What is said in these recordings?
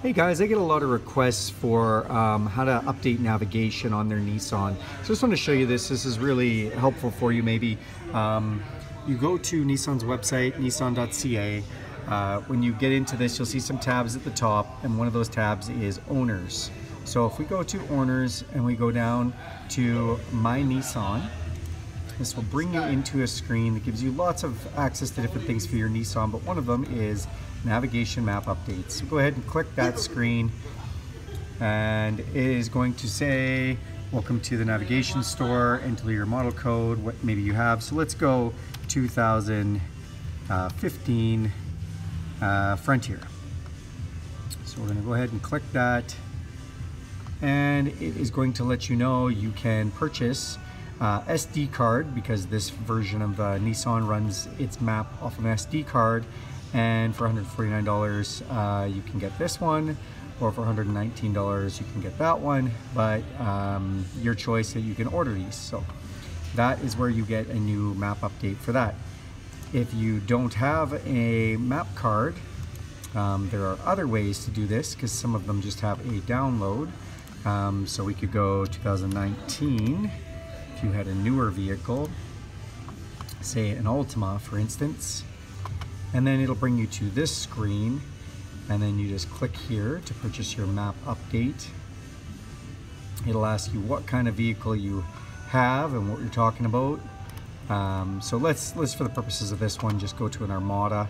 Hey guys, I get a lot of requests for um, how to update navigation on their Nissan. So I just want to show you this. This is really helpful for you maybe. Um, you go to Nissan's website, nissan.ca. Uh, when you get into this, you'll see some tabs at the top and one of those tabs is owners. So if we go to owners and we go down to my Nissan, this will bring you into a screen that gives you lots of access to different things for your Nissan, but one of them is navigation map updates. Go ahead and click that screen and it is going to say, welcome to the navigation store, enter your model code, what maybe you have. So let's go 2015 uh, Frontier. So we're gonna go ahead and click that and it is going to let you know you can purchase uh, SD card because this version of uh, Nissan runs its map off of an SD card and for $149 uh, you can get this one or for $119 you can get that one but um, your choice that you can order these. So that is where you get a new map update for that. If you don't have a map card um, there are other ways to do this because some of them just have a download. Um, so we could go 2019 if you had a newer vehicle, say an Altima for instance, and then it'll bring you to this screen and then you just click here to purchase your map update. It'll ask you what kind of vehicle you have and what you're talking about. Um, so let's, let's, for the purposes of this one, just go to an Armada.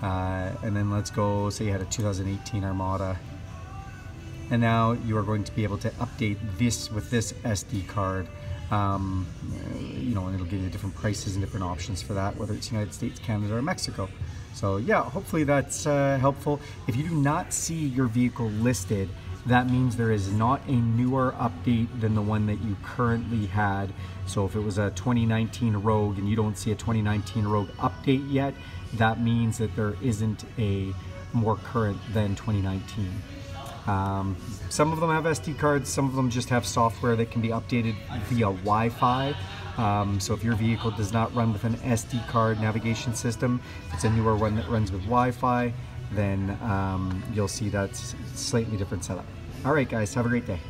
Uh, and then let's go, say you had a 2018 Armada. And now you are going to be able to update this with this SD card um, you know, and it'll give you different prices and different options for that, whether it's United States, Canada, or Mexico. So yeah, hopefully that's uh, helpful. If you do not see your vehicle listed, that means there is not a newer update than the one that you currently had. So if it was a 2019 Rogue and you don't see a 2019 Rogue update yet, that means that there isn't a more current than 2019. Um, some of them have SD cards, some of them just have software that can be updated via Wi-Fi. Um, so if your vehicle does not run with an SD card navigation system, if it's a newer one that runs with Wi-Fi, then um, you'll see that's slightly different setup. All right, guys, have a great day.